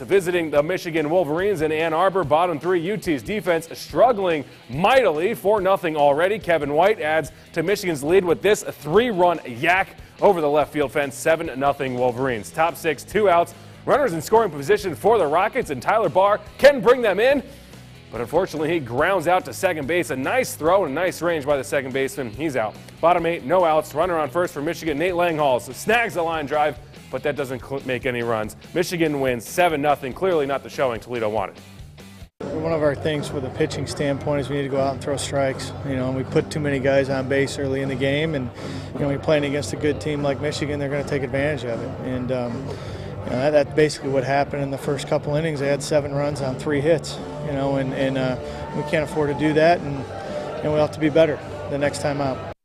Visiting the Michigan Wolverines in Ann Arbor. Bottom three, UT's defense struggling mightily. 4 0 already. Kevin White adds to Michigan's lead with this three run yak over the left field fence. 7 0 Wolverines. Top six, two outs. Runners in scoring position for the Rockets, and Tyler Baar can bring them in. But unfortunately, he grounds out to second base. A nice throw and a nice range by the second baseman. He's out. Bottom eight, no outs. Runner on first for Michigan. Nate Langhals snags the line drive, but that doesn't make any runs. Michigan wins 7 0. Clearly not the showing Toledo wanted. One of our things with a pitching standpoint is we need to go out and throw strikes. You know, and we put too many guys on base early in the game, and you know, we're playing against a good team like Michigan. They're going to take advantage of it, and um, that, that's basically what happened in the first couple innings. They had seven runs on three hits. You know, and, and uh, we can't afford to do that, and and we'll have to be better the next time out.